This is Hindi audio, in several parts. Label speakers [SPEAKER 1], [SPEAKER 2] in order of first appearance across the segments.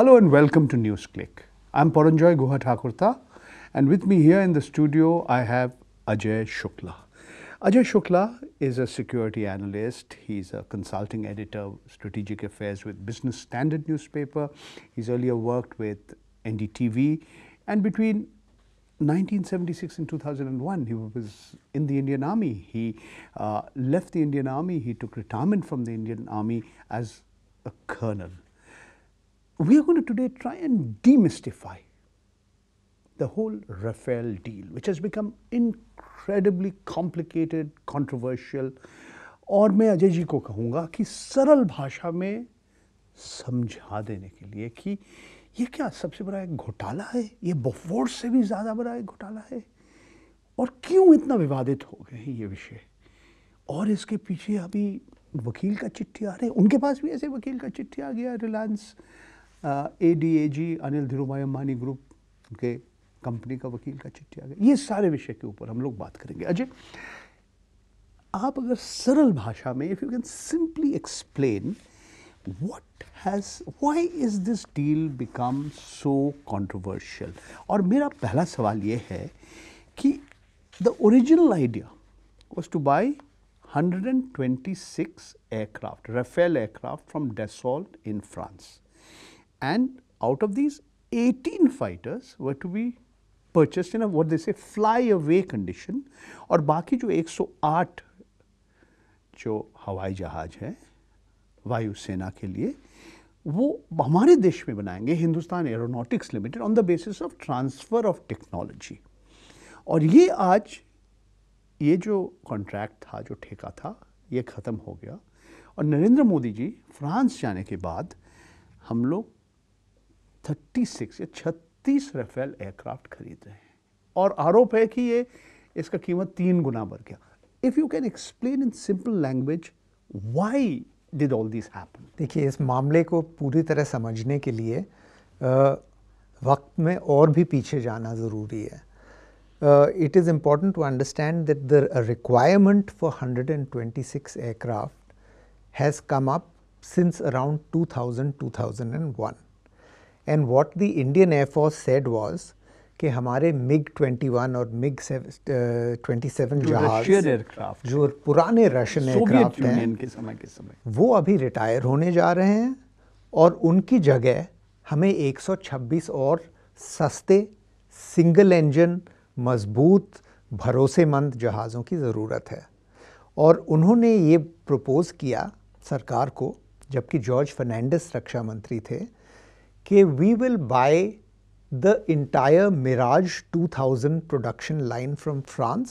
[SPEAKER 1] Hello and welcome to NewsClick. I'm Paranjoy Guha Thakurta, and with me here in the studio I have Ajay Shukla. Ajay Shukla is a security analyst. He's a consulting editor, strategic affairs with Business Standard newspaper. He's earlier worked with NDTV, and between 1976 and 2001, he was in the Indian Army. He uh, left the Indian Army. He took retirement from the Indian Army as a colonel. We are going to today try and demystify the whole Rafale deal, which has become incredibly complicated, controversial. और मैं अजय जी को कहूँगा कि सरल भाषा में समझा देने के लिए कि ये क्या सबसे बड़ा एक घोटाला है? ये बोफोर्स से भी ज़्यादा बड़ा एक घोटाला है? और क्यों इतना विवादित हो गए हैं ये विषय? और इसके पीछे अभी वकील का चिट्ठी आ रहे हैं। उनके पास भी ऐसे वकील का चिट्ठी आ गया Reliance A D A G Anil Dhirubhai Ambani group के कंपनी का वकील का चिट्ठी आ गया ये सारे विषय के ऊपर हम लोग बात करेंगे। अजय, आप अगर सरल भाषा में if you can simply explain what has why is this deal become so controversial और मेरा पहला सवाल ये है कि the original idea was to buy 126 aircraft Rafale aircraft from Dassault in France and out of these 18 fighters were to be purchased in a, what they say, fly away condition. और बाकी जो 108 जो हवाई जहाज़ है वायुसेना के लिए, वो हमारे देश में बनाएँगे Hindustan Aeronautics Limited on the basis of transfer of technology और ये आज, ये जो कॉन्ट्रैक्ट था, जो ठेका था, ये ख़त्म हो गया। और नरेंद्र मोदी जी, फ्रांस जाने के बाद हम लोग 36 या 36 रफेल एयरक्राफ्ट खरीद रहे हैं। और आरोप है कि ये इसका कीमत तीन गुना बढ़ गया। If you can explain in simple language why did all this happen
[SPEAKER 2] देखिए इस मामले को पूरी तरह समझने के लिए आ, वक्त में और भी पीछे जाना ज़रूरी है। It is important to understand that the requirement for 126 aircraft has come up since around 2000 2001 and what the Indian air said was कि हमारे मिग 21 और मिग 27 जहाज़
[SPEAKER 1] एयरक्राफ्ट
[SPEAKER 2] जो पुराने रशियन एयरक्राफ्ट
[SPEAKER 1] हैं के समय के समय।
[SPEAKER 2] वो अभी रिटायर होने जा रहे हैं और उनकी जगह हमें 126 और सस्ते सिंगल इंजन मज़बूत भरोसेमंद जहाज़ों की ज़रूरत है। और उन्होंने ये प्रपोज़ किया सरकार को जबकि जॉर्ज फर्नांडिस रक्षा मंत्री थे कि we will buy the entire Mirage 2000 production line from France,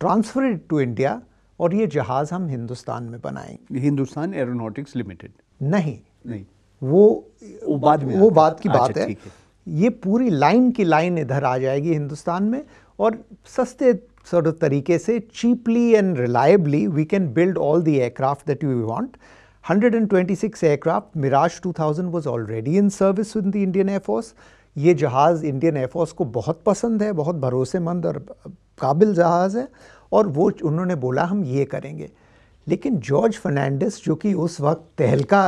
[SPEAKER 2] transfer it to India और ये जहाज़ हम हिंदुस्तान में बनाएँगे।
[SPEAKER 1] हिंदुस्तान एरोनॉटिक्स लिमिटेड
[SPEAKER 2] नहीं।
[SPEAKER 1] नहीं।
[SPEAKER 2] वो
[SPEAKER 1] वो बाद में
[SPEAKER 2] वो बात की बात
[SPEAKER 1] अच्छा,
[SPEAKER 2] है।
[SPEAKER 1] है।
[SPEAKER 2] ये पूरी लाइन की लाइन इधर आ जाएगी हिंदुस्तान में और सस्ते sort of तरीके से cheaply and reliably we can build all the aircraft that you want 126 aircraft Mirage 2000 was already in service with the Indian Air Force. ये जहाज़ इंडियन एयरफोर्स को बहुत पसंद है बहुत भरोसेमंद और काबिल जहाज़ है और वो उन्होंने बोला हम ये करेंगे. लेकिन जॉर्ज फर्नांडिस जो कि उस वक्त तहलका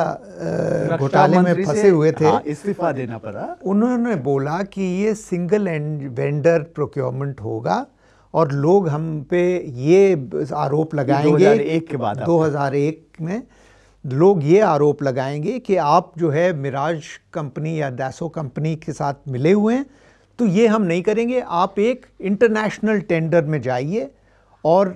[SPEAKER 2] घोटाले में फंसे हुए थे
[SPEAKER 1] हाँ, इस्तीफा देना पड़ा।
[SPEAKER 2] उन्होंने बोला कि ये सिंगल एंड वेंडर प्रोक्योरमेंट होगा और लोग हम पे ये आरोप लगाएँगे
[SPEAKER 1] 2001 के बाद आपका।
[SPEAKER 2] 2001 में। लोग ये आरोप लगाएँगे कि आप जो है मिराज कंपनी या दैसो कंपनी के साथ मिले हुए हैं तो ये हम नहीं करेंगे। आप एक इंटरनेशनल टेंडर में जाइए और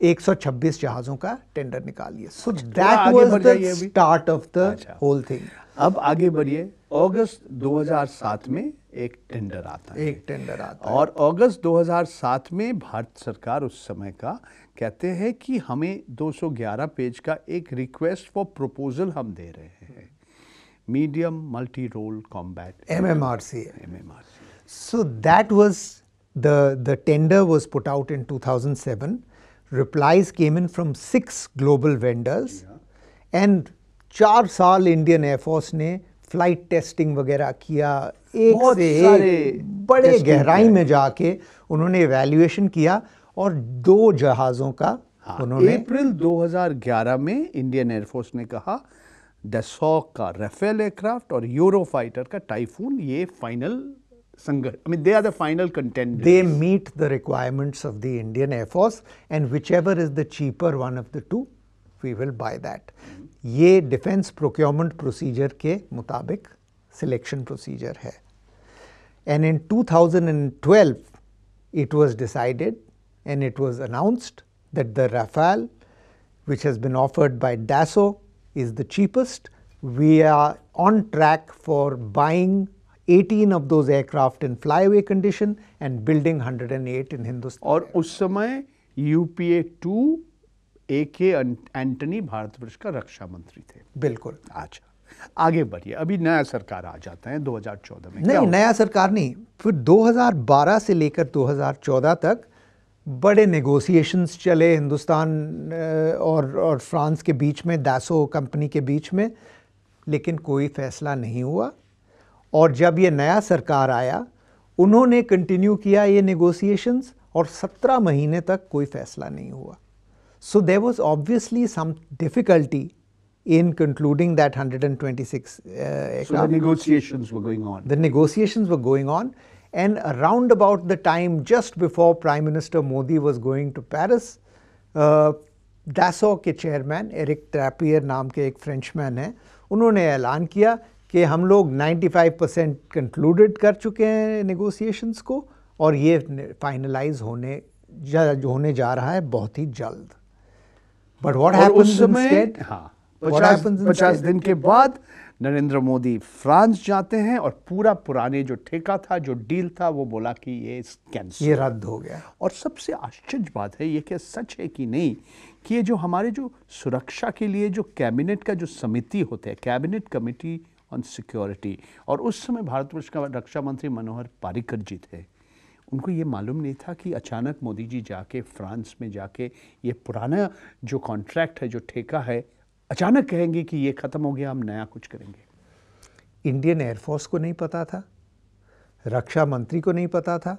[SPEAKER 2] 126 जहाज़ों का टेंडर निकालिए। So
[SPEAKER 1] that was
[SPEAKER 2] the start of
[SPEAKER 1] the.
[SPEAKER 2] Whole thing
[SPEAKER 1] अब आगे बढ़िए। अगस्त 2007 में एक टेंडर आता है।
[SPEAKER 2] एक टेंडर आता है।
[SPEAKER 1] और अगस्त 2007 में भारत सरकार उस समय का कहते हैं कि हमें 211 पेज का एक रिक्वेस्ट फॉर प्रपोजल हम दे रहे हैं। Medium multi role combat
[SPEAKER 2] MMRC.
[SPEAKER 1] MMR
[SPEAKER 2] So that was the the tender was put out in 2007. Replies came in from six global vendors, and चार साल इंडियन एयरफोर्स ने फ़्लाइट टेस्टिंग वगैरह किया एक
[SPEAKER 1] बहुत
[SPEAKER 2] से एक बड़े गहराई में जाके उन्होंने इवैल्यूएशन किया और दो जहाज़ों का
[SPEAKER 1] हाँ,
[SPEAKER 2] उन्होंने
[SPEAKER 1] अप्रैल 2011 में इंडियन एयरफोर्स ने कहा डेसॉक का रेफेल एयरक्राफ्ट और यूरो फाइटर का टाइफून ये फाइनल संघर्ष I mean they are the final content
[SPEAKER 2] they meet the requirements of the Indian Air Force and whichever is the cheaper one of the two, we will buy that. ये डिफेंस प्रोक्योरमेंट प्रोसीजर के मुताबिक सिलेक्शन प्रोसीजर है and in 2012 it was decided and it was announced that the Rafale which has been offered by Dassault is the cheapest. We are on track for buying 18 of those aircraft in flyaway condition and building 108 in Hindustan.
[SPEAKER 1] और उस समय यूपीए टू ए के एंटनी भारतवर्ष का रक्षा मंत्री थे।
[SPEAKER 2] बिल्कुल।
[SPEAKER 1] अच्छा आगे बढ़िए। अभी नया सरकार आ जाता है 2014 में।
[SPEAKER 2] नहीं नया सरकार नहीं फिर 2012 से लेकर 2014 तक बड़े नेगोशिएशंस चले हिंदुस्तान और और फ्रांस के बीच में दासो कंपनी के बीच में लेकिन कोई फैसला नहीं हुआ। और जब ये नया सरकार आया उन्होंने कंटिन्यू किया ये नेगोशिएशंस और 17 महीने तक कोई फैसला नहीं हुआ। So there was obviously some difficulty in concluding that 126 uh,
[SPEAKER 1] So the negotiations were going on.
[SPEAKER 2] The negotiations were going on, and around about the time just before Prime Minister Modi was going to Paris, uh, Dassault के चेयरमैन एरिक ट्रैपियर नाम के एक फ्रेंचमैन हैं उन्होंने ऐलान किया कि हम लोग 95 परसेंट कंक्लूडेड कर चुके हैं नेगोशिएशंस को और ये फाइनलाइज होने जा, होने जा रहा है बहुत ही जल्द बट व्हाट हैपेंस इंस्टेड
[SPEAKER 1] हाँ पचास? दिन के बाद नरेंद्र मोदी फ्रांस जाते हैं और पूरा पुराने जो ठेका था जो डील था वो बोला कि ये कैंसिल
[SPEAKER 2] ये रद्द हो गया।
[SPEAKER 1] और सबसे आश्चर्य बात है ये क्या सच है कि नहीं? कि ये जो हमारे जो सुरक्षा के लिए जो कैबिनेट का जो समिति होते हैं कैबिनेट कमेटी ऑन सिक्योरिटी और उस समय भारतवर्ष का रक्षा मंत्री मनोहर पारिकर जी थे। उनको ये मालूम नहीं था कि अचानक मोदी जी जाके फ्रांस में जाके ये पुराना जो कॉन्ट्रैक्ट है जो ठेका है अचानक कहेंगे कि ये ख़त्म हो गया हम नया कुछ करेंगे।
[SPEAKER 2] इंडियन एयरफोर्स को नहीं पता था रक्षा मंत्री को नहीं पता था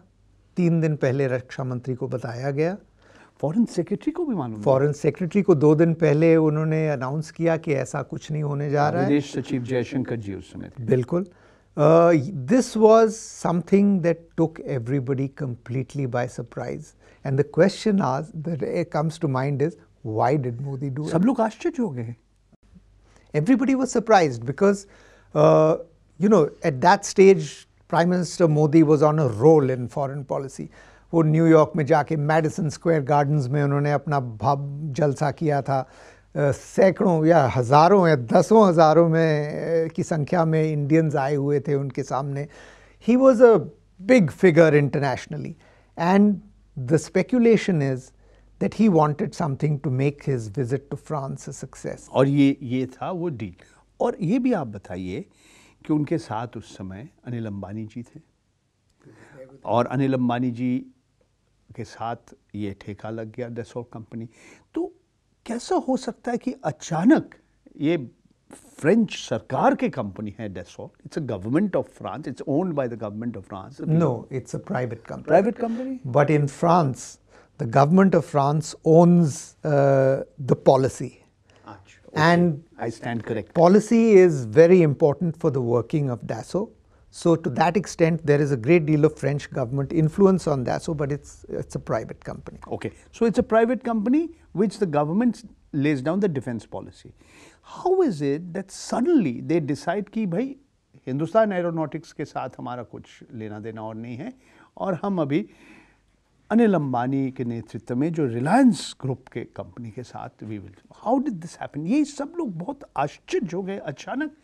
[SPEAKER 2] तीन दिन पहले रक्षा मंत्री को बताया गया।
[SPEAKER 1] फॉरेन सेक्रेटरी को भी मालूम
[SPEAKER 2] फॉरेन सेक्रेटरी को दो दिन पहले उन्होंने अनाउंस किया कि ऐसा कुछ नहीं होने जा रहा है।
[SPEAKER 1] विदेश सचिव जयशंकर जी उस समय
[SPEAKER 2] बिल्कुल। This was something that took everybody completely by surprise and the question आज that comes to mind is why did Modi do
[SPEAKER 1] सब लोग आश्चर्य हो गए
[SPEAKER 2] everybody was surprised because, uh, you know, at that stage, Prime Minister Modi was on a roll in foreign policy. वो न्यूयॉर्क में जाके मैडिसन स्क्वायर गार्डन्स में उन्होंने अपना भब जलसा किया था अ, सैकड़ों या हज़ारों या दसों हज़ारों में की संख्या में इंडियंस आए हुए थे उनके सामने। He was a big figure internationally and the speculation is he wanted something to make his visit to France a success.
[SPEAKER 1] और ये ये था वो डील और ये भी आप बताइए कि उनके साथ उस समय अनिल अंबानी जी थे। और अनिल अंबानी जी के साथ ये ठेका लग गया डेसोल्ट कंपनी कैसा हो सकता है कि अचानक ये फ्रेंच सरकार की कंपनी है Dassault it's a government of France it's owned by the government of France
[SPEAKER 2] No, it's a private company.
[SPEAKER 1] Private company
[SPEAKER 2] But in France, the government of France owns uh, the policy. And
[SPEAKER 1] I stand correct
[SPEAKER 2] policy is very important for the working of Dassault. So to that extent, there is a great deal of French government influence on Dassault, but it's, it's a private company.
[SPEAKER 1] Okay, so it's a private company which the government lays down the defense policy. How is it that suddenly they decide कि भाई, हिंदुस्तान एरोनॉटिक्स के साथ हमारा कुछ लेना देना और नहीं है, और हम अभी अनिल अंबानी के नेतृत्व में जो रिलायंस ग्रुप के कंपनी के साथ we will how did this happen ये सब लोग बहुत आश्चर्य हो। गए अचानक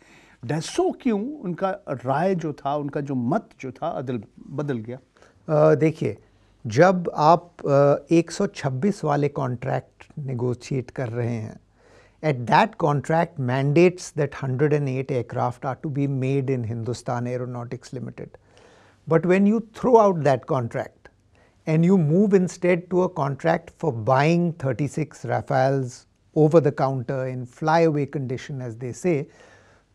[SPEAKER 1] डैसो क्यों? उनका राय जो था, उनका जो मत जो था, अदल, बदल गया।
[SPEAKER 2] देखिए जब आप अ, 126 वाले कॉन्ट्रैक्ट नेगोशिएट कर रहे हैं at that contract mandates that 108 aircraft are to be made in Hindustan aeronautics limited but when you throw out that contract and you move instead to a contract for buying 36 Rafales over the counter in flyaway condition as they say,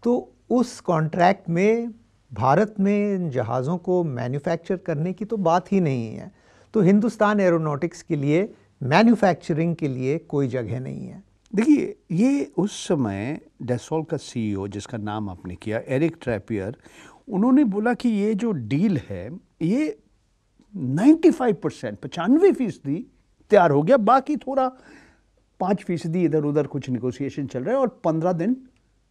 [SPEAKER 2] तो उस कॉन्ट्रैक्ट में भारत में इन जहाज़ों को मैन्युफैक्चर करने की तो बात ही नहीं है। तो हिंदुस्तान एरोनॉटिक्स के लिए, मैन्युफैक्चरिंग के लिए कोई जगह नहीं है।
[SPEAKER 1] देखिए, ये उस समय डेसोल का सीईओ जिसका नाम आपने किया, एरिक ट्रैपियर, उन्होंने बोला कि ये जो डील है, ये 95 परसेंट, पचानवे फ़ीसदी तैयार हो गया। बाकी थोड़ा पाँच फ़ीसदी इधर उधर कुछ निगोशिएशन चल रहा है और पंद्रह दिन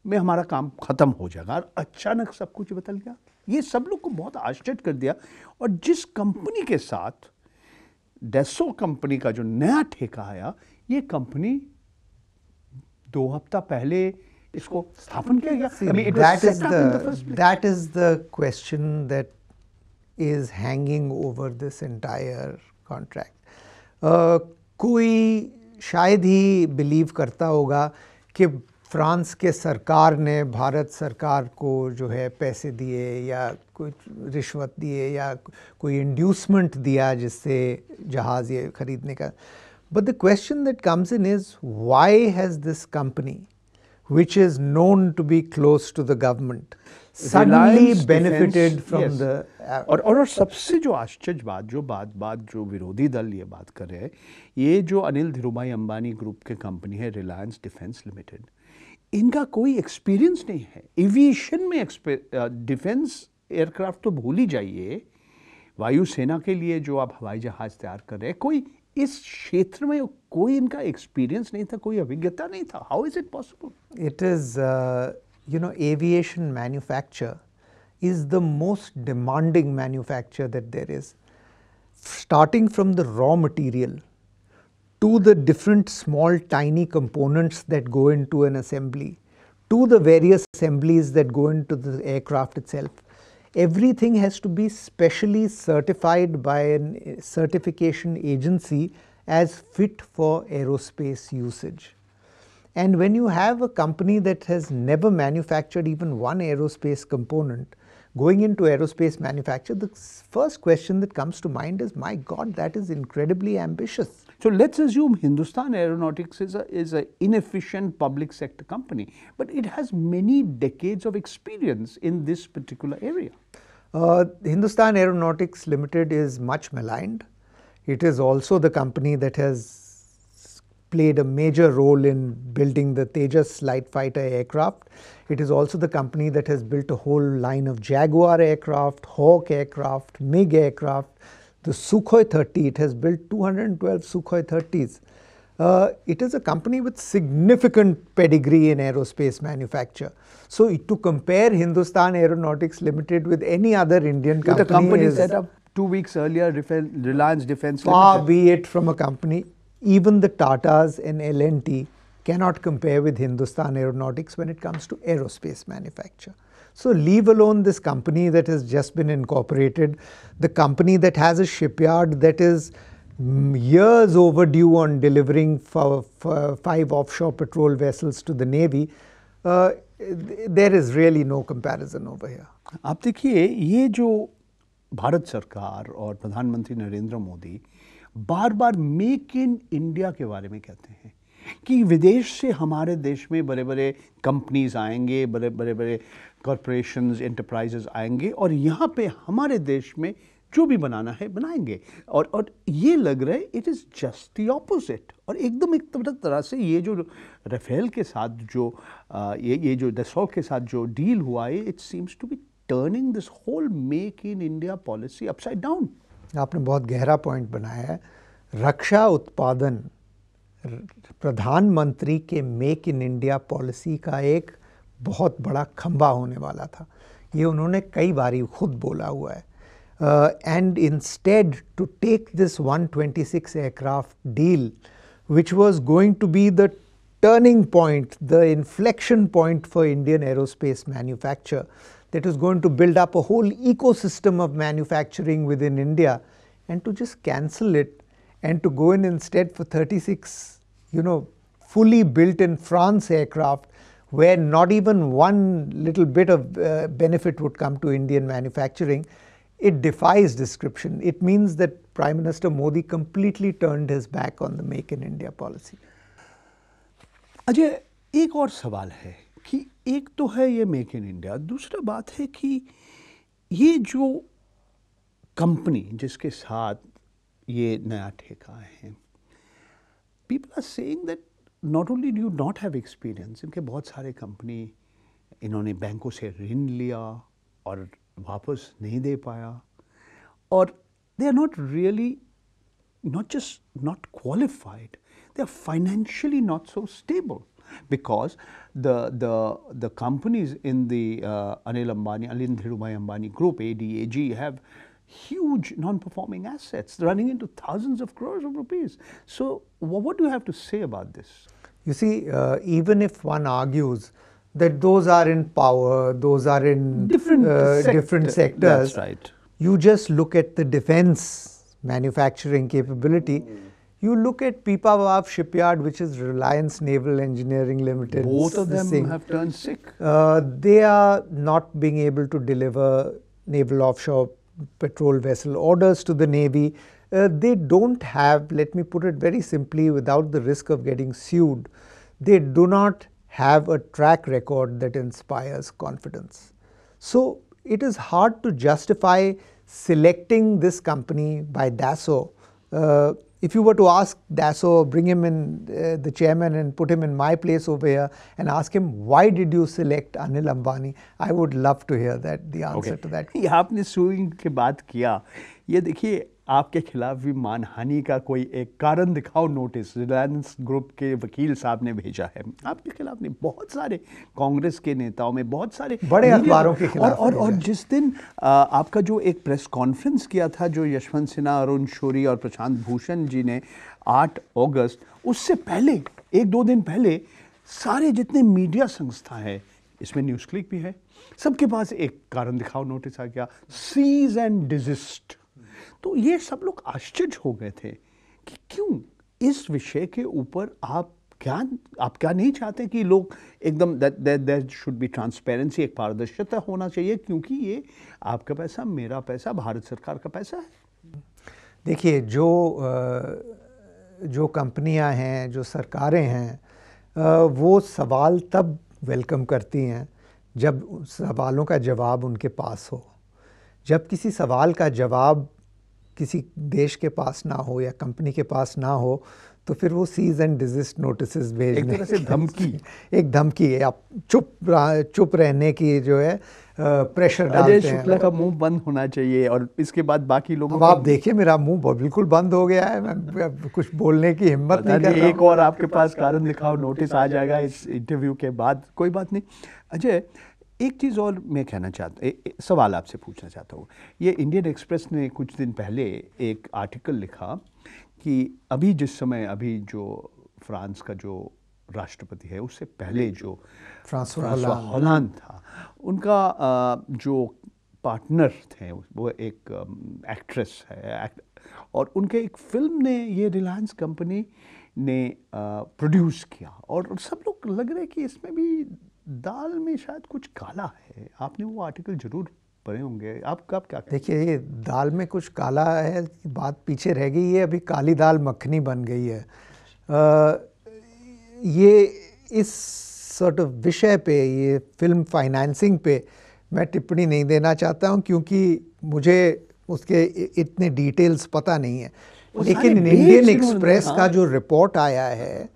[SPEAKER 1] में हमारा काम ख़त्म हो जाएगा। और अचानक सब कुछ बदल गया। ये सब लोग को बहुत आश्चर्य कर दिया। और जिस कंपनी के साथ डेसो कंपनी का जो नया ठेका आया ये कंपनी दो हफ़्ता पहले इसको स्थापन किया गया।
[SPEAKER 2] That is that is the question that is hanging over this entire contract कोई शायद ही बिलीव करता होगा कि फ्रांस के सरकार ने भारत सरकार को जो है पैसे दिए या कुछ रिश्वत दिए या कोई इंड्यूसमेंट दिया जिससे जहाज़ ये खरीदने का but the question that comes in is why has this company which is known to be close to the government, suddenly
[SPEAKER 1] Reliance
[SPEAKER 2] benefited
[SPEAKER 1] Defense,
[SPEAKER 2] from
[SPEAKER 1] yes.
[SPEAKER 2] the. uh,
[SPEAKER 1] और और और सबसे जो आश्चर्य बात जो बात बात जो विरोधी दल ये बात कर रहे हैं ये जो अनिल धीरूभाई अंबानी ग्रुप के कंपनी है रिलायंस डिफेंस लिमिटेड इनका कोई एक्सपीरियंस नहीं है। एविएशन में डिफेंस एयरक्राफ्ट तो भूल ही जाइए। वायुसेना के लिए जो आप हवाई जहाज़ तैयार कर रहे हैं कोई इस क्षेत्र में कोई इनका एक्सपीरियंस नहीं था कोई अभिज्ञता नहीं था। How is it possible
[SPEAKER 2] it is you know, aviation manufacture is the most demanding manufacture that there is. Starting from the raw material to the different small tiny components that go into an assembly, to the various assemblies that go into the aircraft itself. Everything has to be specially certified by a eh, certification agency as fit for aerospace usage. And when you have a company that has never manufactured even one aerospace component going into aerospace manufacture, the first question that comes to mind is my God, that is incredibly ambitious.
[SPEAKER 1] So let's assume Hindustan Aeronautics is a is a inefficient public sector company, but it has many decades of experience in this particular area.
[SPEAKER 2] Uh, Hindustan Aeronautics Limited is much maligned. It is also the company that has played a major role in building the Tejas light fighter aircraft. It is also the company that has built a whole line of Jaguar aircraft, Hawk aircraft, MiG aircraft, the Sukhoi 30. It has built 212 Sukhoi 30s. Uh, it is a company with significant pedigree in aerospace manufacture. So, it- to compare Hindustan Aeronautics Limited with any other Indian
[SPEAKER 1] With
[SPEAKER 2] company,
[SPEAKER 1] a company set up two weeks earlier, Reliance Defense
[SPEAKER 2] far
[SPEAKER 1] Limited.
[SPEAKER 2] be it from a company. Even the Tatas and L&T cannot compare with Hindustan Aeronautics when it comes to aerospace manufacture. So leave alone this company that has just been incorporated, the company that has a shipyard that is mm, years overdue on delivering for, for five offshore patrol vessels to the Navy. Uh, there is really no comparison over here.
[SPEAKER 1] आप देखिए ये जो भारत सरकार और प्रधानमंत्री नरेंद्र मोदी बार बार मेक इन इंडिया के बारे में कहते हैं कि विदेश से हमारे देश में बड़े बड़े कंपनीज़ आएँगे बड़े बड़े बड़े कॉरपोरेशंस एंटरप्राइजेज आएँगे और यहाँ पे हमारे देश में जो भी बनाना है बनाएँगे। और और ये लग रहा है it is just the opposite और एकदम एक तरह से ये जो रफेल के साथ जो आ, ये ये जो दसौल के साथ जो डील हुआ है it seems to be turning this whole make in India policy upside down
[SPEAKER 2] आपने बहुत गहरा पॉइंट बनाया है। रक्षा उत्पादन प्रधानमंत्री के मेक इन इंडिया पॉलिसी का एक बहुत बड़ा खंभा होने वाला था। ये उन्होंने कई बारी खुद बोला हुआ है। And instead to take this 126 twenty six aircraft deal which was going to be the turning point the inflection point for Indian aerospace manufacture that is going to build up a whole ecosystem of manufacturing within India and to just cancel it and to go in instead for thirty six you know, fully built in France aircraft where not even one little bit of uh, benefit would come to Indian manufacturing, it defies description. It means that Prime Minister Modi completely turned his back on the Make in India policy.
[SPEAKER 1] Ajay एक और सवाल है कि एक तो है ये मेक इन इंडिया दूसरा बात है कि ये जो कंपनी जिसके साथ ये नया ठेका है people are saying that not only do not have experience इनके बहुत सारे कंपनी इन्होंने बैंकों से ऋण लिया और वापस नहीं दे पाया और they are not really not just not qualified, they are financially not so stable because the, the, the companies in the uh, Anil Ambani, Anil Dhirubhai Ambani group, ADAG, have huge non-performing assets running into thousands of crores of rupees. So what do you have to say about this?
[SPEAKER 2] You see, uh, even if one argues that those are in power, those are in
[SPEAKER 1] different,
[SPEAKER 2] uh,
[SPEAKER 1] sector.
[SPEAKER 2] different sectors,
[SPEAKER 1] That's right.
[SPEAKER 2] you just look at the defense manufacturing capability, you look at Pipavav shipyard, which is Reliance Naval Engineering Limited.
[SPEAKER 1] Both of them have turned sick.
[SPEAKER 2] Uh, they are not being able to deliver naval offshore patrol vessel orders to the Navy. Uh, they don't have, let me put it very simply, without the risk of getting sued, they do not have a track record that inspires confidence. So it is hard to justify selecting this company by Dassault, uh, if you were to ask Dassault, bring him in, uh, the chairman, and put him in my place over here, and ask him why did you select Anil Ambani, I would love to hear that the answer okay. to that.
[SPEAKER 1] आपने सुइंग के बात किया ये देखिए आपके खिलाफ भी मानहानि का कोई एक कारण दिखाओ नोटिस। रिलायंस ग्रुप के वकील साहब ने भेजा है। आपके खिलाफ नहीं बहुत सारे कांग्रेस के नेताओं में बहुत सारे
[SPEAKER 2] बड़े अखबारों के खिलाफ
[SPEAKER 1] और और, और जिस दिन आ, आपका जो एक प्रेस कॉन्फ्रेंस किया था जो यशवंत सिन्हा अरुण शोरी और प्रशांत भूषण जी ने 8 अगस्त उससे पहले एक दो दिन पहले सारे जितने मीडिया संस्था है इसमें न्यूज़ क्लिक भी है। सबके पास एक कारण दिखाओ नोटिस आ गया। सीज एंड डिजिस्ट तो ये सब लोग आश्चर्य हो गए थे कि क्यों इस विषय के ऊपर आप क्या आप क्या नहीं चाहते कि लोग एकदम दैट शुड बी ट्रांसपेरेंसी एक पारदर्शिता होना चाहिए, क्योंकि ये आपका पैसा, मेरा पैसा, भारत सरकार का पैसा है।
[SPEAKER 2] देखिए, जो जो कंपनियाँ हैं, जो सरकारें हैं वो सवाल तब वेलकम करती हैं जब सवालों का जवाब उनके पास हो। जब किसी सवाल का जवाब किसी देश के पास ना हो या कंपनी के पास ना हो तो फिर वो सीज एंड डिजिस्ट नोटिस भेज
[SPEAKER 1] एक तरह से धमकी।
[SPEAKER 2] एक धमकी है। आप चुप चुप रहने की जो है प्रेशर डालते हैं।
[SPEAKER 1] शुक्ला का मुँह बंद होना चाहिए और इसके बाद बाकी लोगों
[SPEAKER 2] अब आप देखिए मेरा मुँह बिल्कुल बंद हो गया है। मैं कुछ बोलने की हिम्मत नहीं कर
[SPEAKER 1] एक और आपके पास कारण दिखाओ नोटिस आ जाएगा इस इंटरव्यू के बाद। कोई बात नहीं। अजय एक चीज़ और मैं कहना चाहता ए, सवाल आपसे पूछना चाहता हूँ। ये इंडियन एक्सप्रेस ने कुछ दिन पहले एक आर्टिकल लिखा कि अभी जिस समय अभी जो फ्रांस का जो राष्ट्रपति है उससे पहले जो।
[SPEAKER 2] France
[SPEAKER 1] Hollande. था उनका जो पार्टनर थे वो एक एक्ट्रेस है एक्ट, और उनके एक फ़िल्म ने ये रिलायंस कंपनी ने प्रोड्यूस किया। और सब लोग लग रहे कि इसमें भी दाल में शायद कुछ काला है। आपने वो आर्टिकल ज़रूर पढ़े होंगे। आप कब क्या
[SPEAKER 2] देखिए ये दाल में कुछ काला है बात पीछे रह गई है अभी काली दाल मखनी बन गई है। आ, ये इस सॉर्ट ऑफ़ विषय पे ये फ़िल्म फाइनेंसिंग पे मैं टिप्पणी नहीं देना चाहता हूँ क्योंकि मुझे उसके इतने डिटेल्स पता नहीं है। लेकिन इंडियन एक्सप्रेस का हाँ। जो रिपोर्ट आया है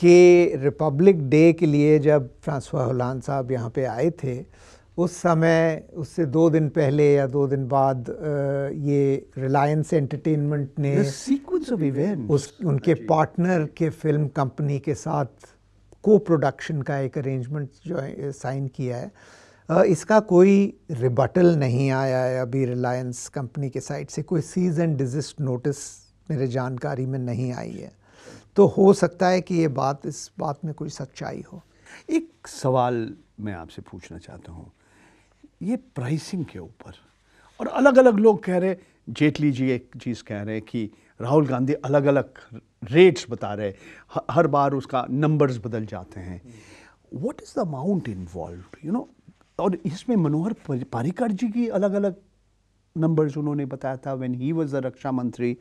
[SPEAKER 2] कि रिपब्लिक डे के लिए जब फ्रांसवा होलान साहब यहाँ पे आए थे उस समय उससे दो दिन पहले या दो दिन बाद ये रिलायंस एंटरटेनमेंट ने
[SPEAKER 1] सीक्वेंस ऑफ़ इवेंट
[SPEAKER 2] उस उनके पार्टनर के फ़िल्म कंपनी के साथ को प्रोडक्शन का एक अरेंजमेंट जो है साइन किया है। इसका कोई रिबटल नहीं आया है अभी रिलायंस कंपनी के साइड से। कोई सीज एंड डिजिस्ट नोटिस मेरे जानकारी में नहीं आई है। तो हो सकता है कि ये बात, इस बात में कोई सच्चाई हो।
[SPEAKER 1] एक सवाल मैं आपसे पूछना चाहता हूँ। ये प्राइसिंग के ऊपर। और अलग अलग लोग कह रहे जेटली जी एक चीज़ कह रहे हैं कि राहुल गांधी अलग अलग रेट्स बता रहे हर बार उसका नंबर्स बदल जाते हैं। What is the amount involve you know और इसमें मनोहर पारिकर जी की अलग अलग नंबर्स उन्होंने बताया था व्हेन ही वाज द रक्षा मंत्री।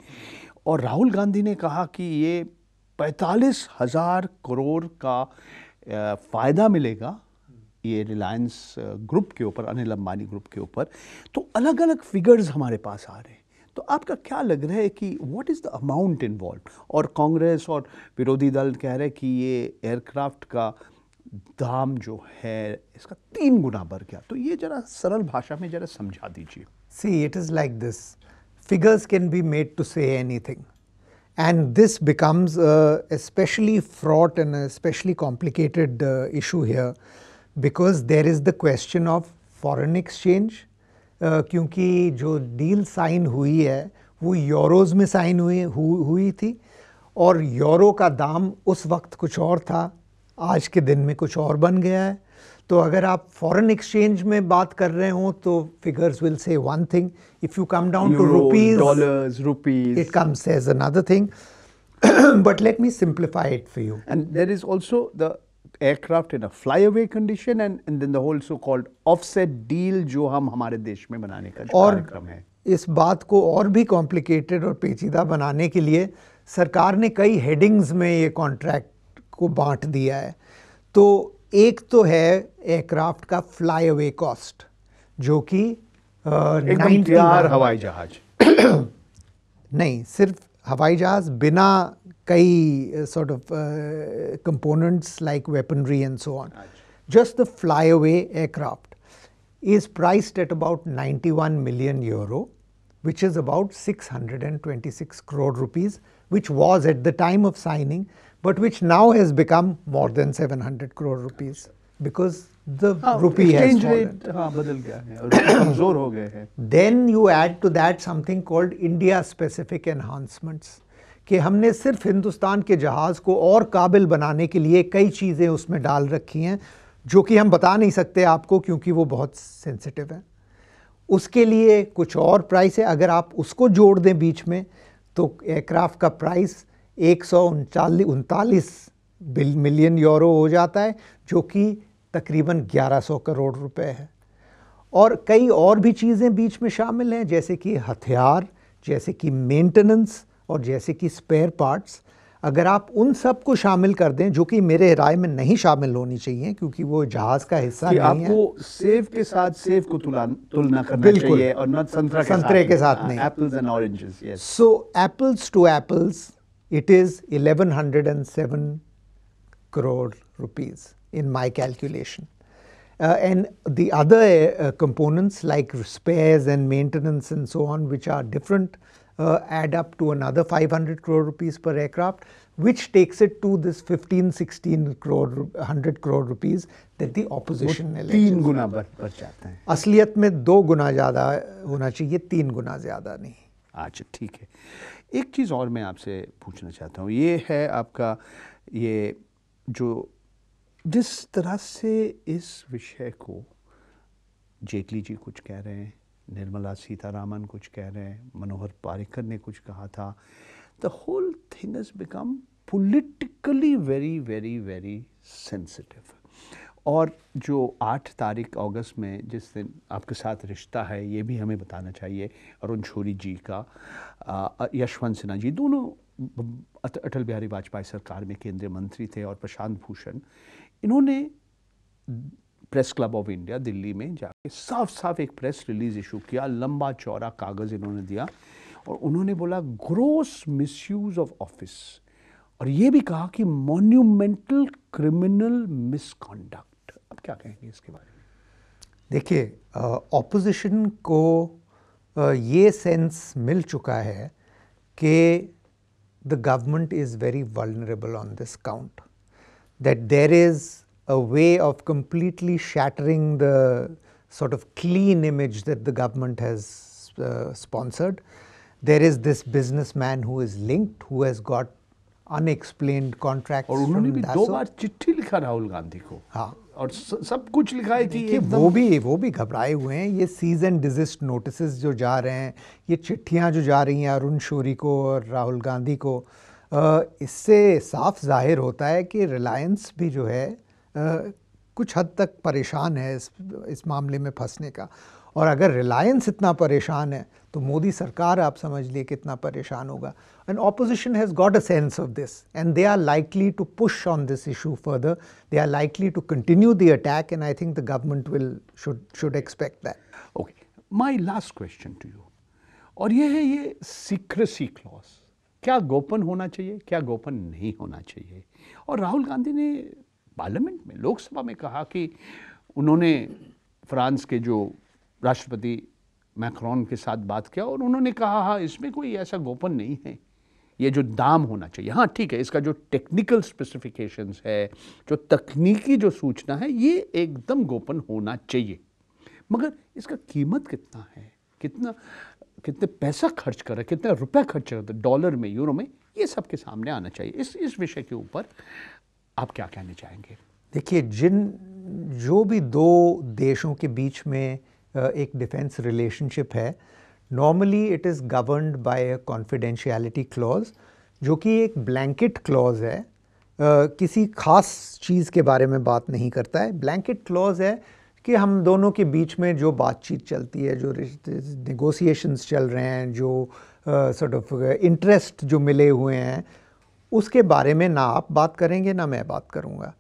[SPEAKER 1] और राहुल गांधी ने कहा कि ये पैंतालीस हज़ार करोड़ का फ़ायदा मिलेगा ये रिलायंस ग्रुप के ऊपर अनिल अंबानी ग्रुप के ऊपर। तो अलग अलग फिगर्स हमारे पास आ रहे हैं। तो आपका क्या लग रहा है कि what is the amount involve और कांग्रेस और विरोधी दल कह रहे हैं कि ये एयरक्राफ्ट का दाम जो है इसका तीन गुना बढ़ गया। तो ये जरा सरल भाषा में जरा समझा दीजिए।
[SPEAKER 2] See, it is like this. Figures can be made to say anything. And this becomes a especially fraught and especially complicated uh, issue here because there is the question of foreign exchange. Uh, क्योंकि जो डील साइन हुई है वो यूरोज में साइन हुई हु, हुई थी और यूरो का दाम उस वक्त कुछ और था आज के दिन में कुछ और बन गया है तो अगर आप फॉरेन एक्सचेंज में बात कर रहे हो तो figures will say one thing if you come down to rupees
[SPEAKER 1] dollars rupees
[SPEAKER 2] it comes as another thing. But let me simplify it for you.
[SPEAKER 1] And there is also the aircraft in a flyaway condition and, and then the whole so-called offset deal जो हम हमारे देश में बनाने का कार्यक्रम है।
[SPEAKER 2] इस बात को और भी कॉम्प्लिकेटेड और पेचीदा बनाने के लिए सरकार ने कई हेडिंग्स में ये कॉन्ट्रैक्ट को बांट दिया है। तो एक तो है एयरक्राफ्ट का फ्लाई अवे कॉस्ट जो कि अ,
[SPEAKER 1] एकदम
[SPEAKER 2] 91
[SPEAKER 1] तैयार हवाई जहाज़।
[SPEAKER 2] नहीं सिर्फ़ हवाई जहाज़ बिना कई sort of components like weaponry and so on just the fly away aircraft is priced at about 91 million euro, which is about 626 crore rupees, which was at the time of signing, but which now has become more than 700 crore rupees because the rupee has fallen.
[SPEAKER 1] rate हाँ बदल गया है और कमज़ोर हो गए हैं
[SPEAKER 2] Then you add to that something called India specific enhancements कि हमने सिर्फ़ हिंदुस्तान के जहाज़ को और काबिल बनाने के लिए कई चीज़ें उसमें डाल रखी हैं जो कि हम बता नहीं सकते आपको क्योंकि वो बहुत सेंसिटिव है उसके लिए कुछ और प्राइस है अगर आप उसको जोड़ दें बीच में तो एयरक्राफ्ट का प्राइस एक सौ उनतालीस मिलियन यूरो हो जाता है जो कि तकरीबन 1100 करोड़ रुपए है। और कई और भी चीज़ें बीच में शामिल हैं जैसे कि हथियार जैसे कि मेंटेनेंस और जैसे कि स्पेयर पार्ट्स अगर आप उन सबको शामिल कर दें जो कि मेरे राय में नहीं शामिल होनी चाहिए क्योंकि वो जहाज़ का हिस्सा नहीं है।
[SPEAKER 1] आपको सेब के साथ सेब को तुला तुलना करना
[SPEAKER 2] बिल्कुल।
[SPEAKER 1] चाहिए और संतरा के
[SPEAKER 2] साथ। नहीं।
[SPEAKER 1] Apples and oranges yes
[SPEAKER 2] So apples to apples, it is 1107 crore rupees in my calculation. Uh, and the other uh, components like spares and maintenance and so on, which are different, uh, add up to another 500 crore rupees per aircraft, which takes it to this 15, 16 crore, ru- 100 crore rupees that the opposition alleges.
[SPEAKER 1] तीन गुना बढ़ बढ़ जाते हैं
[SPEAKER 2] असलियत में दो गुना ज़्यादा होना चाहिए तीन गुना ज़्यादा नहीं
[SPEAKER 1] अच्छा ठीक है एक चीज़ और मैं आपसे पूछना चाहता हूँ। ये है आपका, ये जो जिस तरह से इस विषय को जेटली जी कुछ कह रहे हैं, निर्मला सीतारामन कुछ कह रहे हैं, मनोहर पारिकर ने कुछ कहा था the whole thing is become politically very very very sensitive और जो आठ तारीख अगस्त में जिस दिन आपके साथ रिश्ता है, ये भी हमें बताना चाहिए, अरुण छोरी जी का यशवंत सिन्हा जी, दोनों अटल बिहारी वाजपेयी सरकार में केंद्रीय मंत्री थे और प्रशांत भूषण, इन्होंने press club of India Delhi में जाके साफ़ साफ़ एक प्रेस रिलीज़ इशू किया, लंबा चौड़ा कागज़ इन्होंने दिया और उन्होंने बोला, ग्रोस मिसयूज ऑफ़ ऑफ़िस और ये भी कहा कि मॉन्यूमेंटल क्रिमिनल मिसकंडक्ट अब क्या कहेंगे इसके बारे में?
[SPEAKER 2] देखिए ऑपोजिशन को आ, ये सेंस मिल चुका है कि the government is very vulnerable on this count that there is a way of completely shattering the sort of clean image that the government has sponsored there is this businessman who is linked who has got unexplained contract
[SPEAKER 1] और उन्होंने भी दो बार चिट्ठी लिखा राहुल गांधी को।
[SPEAKER 2] हाँ।
[SPEAKER 1] और सब कुछ लिखा है कि ये
[SPEAKER 2] वो भी वो भी घबराए हुए हैं। ये सीज एंड डिजिस्ट नोटिस जो जा रहे हैं ये चिट्ठियाँ जो जा रही हैं अरुण शोरी को और राहुल गांधी को इससे साफ़ ज़ाहिर होता है कि रिलायंस भी जो है कुछ हद तक परेशान है इस इस मामले में फंसने का। और अगर रिलायंस इतना परेशान है तो मोदी सरकार आप समझ लिए कितना परेशान होगा। And opposition has got a sense of this and they are likely to push on this issue further they are likely to continue the attack and I think the government will should should expect that.
[SPEAKER 1] Okay, my last question to you. और ये है ये सीक्रेसी क्लॉज क्या गोपन होना चाहिए क्या गोपन नहीं होना चाहिए? और राहुल गांधी ने पार्लियामेंट में, लोकसभा में कहा कि उन्होंने फ्रांस के जो राष्ट्रपति मैक्रॉन के साथ बात किया और उन्होंने कहा हाँ इसमें कोई ऐसा गोपन नहीं है। ये जो दाम होना चाहिए हाँ ठीक है, इसका जो टेक्निकल स्पेसिफिकेशंस है, जो तकनीकी जो सूचना है, ये एकदम गोपन होना चाहिए। मगर इसका कीमत कितना है? कितना, कितने पैसा खर्च कर रहे कितना रुपया खर्च कर डॉलर में, यूरो में, ये सबके सामने आना चाहिए। इस इस विषय के ऊपर आप क्या कहना चाहेंगे?
[SPEAKER 2] देखिए, जिन, जो भी दो देशों के बीच में एक डिफेंस रिलेशनशिप है normally it is governed by a confidentiality clause जो कि एक ब्लैंकेट क्लॉज है किसी खास चीज़ के बारे में बात नहीं करता है। ब्लैंकेट क्लॉज है कि हम दोनों के बीच में जो बातचीत चलती है, जो नेगोशिएशंस चल रहे हैं, जो सॉर्ट ऑफ़ इंटरेस्ट जो मिले हुए हैं उसके बारे में ना आप बात करेंगे ना मैं बात करूँगा।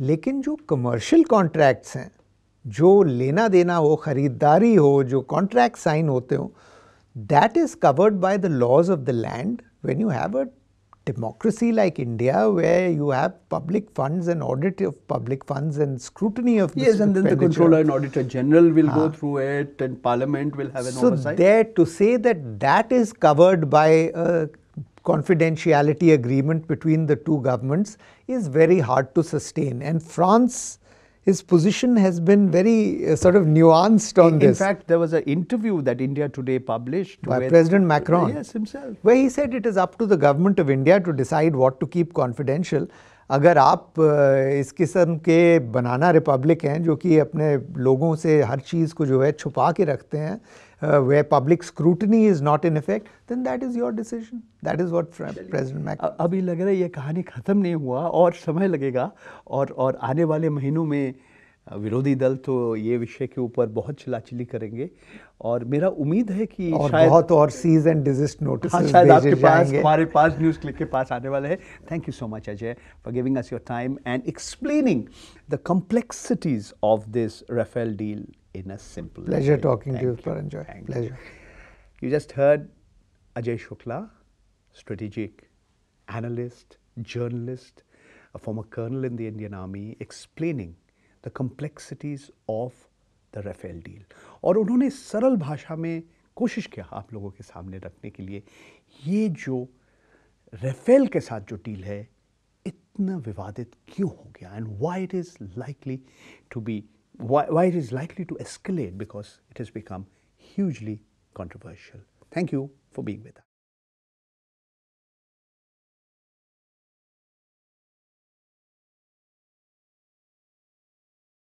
[SPEAKER 2] लेकिन जो कमर्शियल कॉन्ट्रैक्ट्स हैं जो लेना देना हो खरीदारी हो जो कॉन्ट्रैक्ट साइन होते हो that is covered by the laws of the land when you have a democracy like India where you have public funds and audit of public funds and scrutiny of
[SPEAKER 1] yes and and the controller auditor general will go through it parliament will have an
[SPEAKER 2] so to say that that is covered by confidentiality agreement between the two governments is very hard to sustain, and France his position has been very uh, sort of nuanced on
[SPEAKER 1] in,
[SPEAKER 2] this.
[SPEAKER 1] In fact, there was an interview that India Today published
[SPEAKER 2] by President Macron.
[SPEAKER 1] Yes, himself.
[SPEAKER 2] Where he said it is up to the government of India to decide what to keep confidential. अगर आप इस किस्म के बनाना रिपब्लिक हैं जो कि अपने लोगों से हर चीज़ को जो है छुपा के रखते हैं uh, where public scrutiny is not in effect, then that is your decision. That is what President Macron.
[SPEAKER 1] अभी लग रहा है ये कहानी ख़त्म नहीं हुआ और समय लगेगा और और आने वाले महीनों में विरोधी दल तो ये विषय के ऊपर बहुत चिल्लाचिल्ली करेंगे और मेरा उम्मीद है कि
[SPEAKER 2] और शायद बहुत और सीज एंड डिजिस्ट नोटिस हाँ, शायद
[SPEAKER 1] आपके पास हमारे पास न्यूज़ क्लिक के पास आने वाले हैं thank you so much Ajay for giving us your time and explaining the complexities of this Rafale deal in a simple
[SPEAKER 2] Pleasure way. talking Thank to you, Paranjoy. Thank Pleasure.
[SPEAKER 1] You. you just heard Ajay Shukla, strategic analyst, journalist, a former colonel in the Indian Army, explaining the complexities of the Rafale deal. और उन्होंने सरल भाषा में कोशिश किया आप लोगों के सामने रखने के लिए ये जो रेफेल के साथ जो डील है इतना विवादित क्यों हो गया and why it is likely to be why, why it is likely to escalate because it has become hugely controversial. Thank you for being with us.